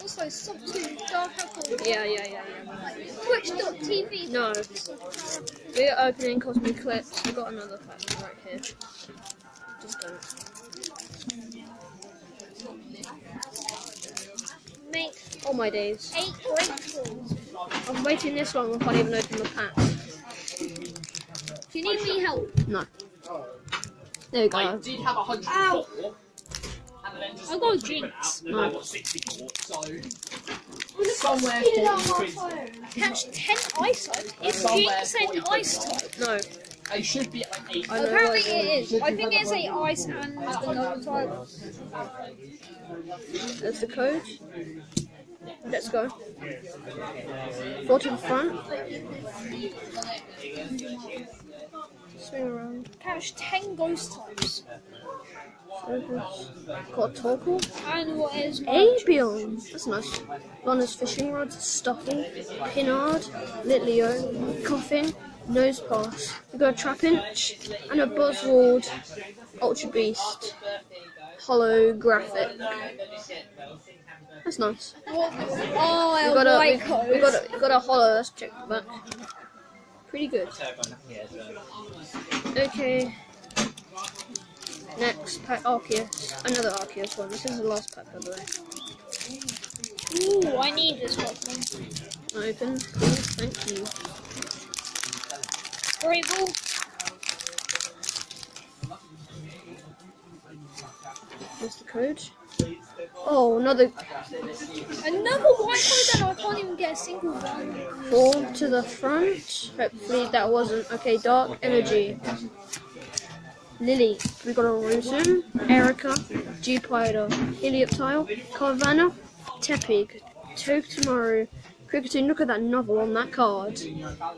Also, sub Dark Apple. Yeah, yeah, yeah, yeah. Twitch.tv. No. We're opening Cosmic Eclipse. We've got another pack right here. Just don't. Make All my days. eight. I'm waiting this long, I can't even open the pack. Do you need me help? No. There we I go. did have 104. And then just I got Jynx. and then I got 64, so somewhere 40 quid. Catch 10 ice types. Is Somewhere Jynx an ice type? No. It should be like 8. Apparently it is. I think it's a ice and another type. There's the code. Let's go. Four to the front. Swing around. Catch 10 ghost types. Got a Torkoal. And what is Abion. That's nice. Lana's fishing rod, Stufful, Pinard, Litleo, Coffin, Nosepass. We got a Trapinch and a Buzzwole, Ultra Beast, Holographic. That's nice. What? We Oh, got a white we, we got a, we got a hollow. Let's check the back. Pretty good. Okay. Next pack Arceus. Another Arceus one. This is the last pack, by the way. Ooh, I need this one. Open, please. Thank you. Great ball. What's the code? Oh, another Another white and I can't even get a single one. four to the front. Hopefully that wasn't okay. Dark energy. Lily. We got a Rosen, Erika, Jupiter, Helioptile, Carvanha, Tepig, Togedemaru, Kricketune. Look at that novel on that card.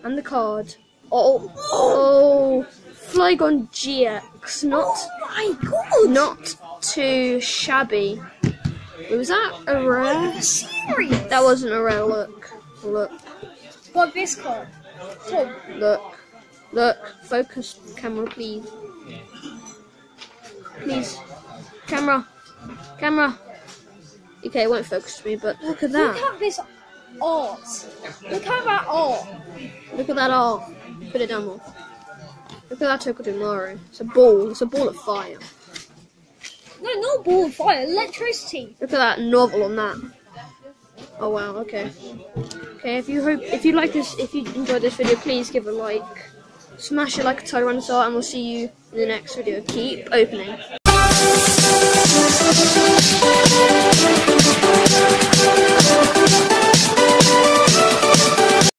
And the card. Oh, oh, Flygon GX. Not, oh My god! not too shabby. Was that a rare? Serious? That wasn't a rare. Look, look, What this card. So, look, look. Focus, camera, please. Please, camera, camera. Okay, it won't focus me, but look at that. look at this art. Look at that art. Look at that art. Put it down more. Look at that Togedemaru. It's a ball. It's a ball of fire. No, not ball of fire, electricity. Look at that novel on that. Oh wow, okay. Okay, if you hope if you like this if you enjoyed this video, please give a like. Smash it like a Tyrannosaur and we'll see you in the next video. Keep opening.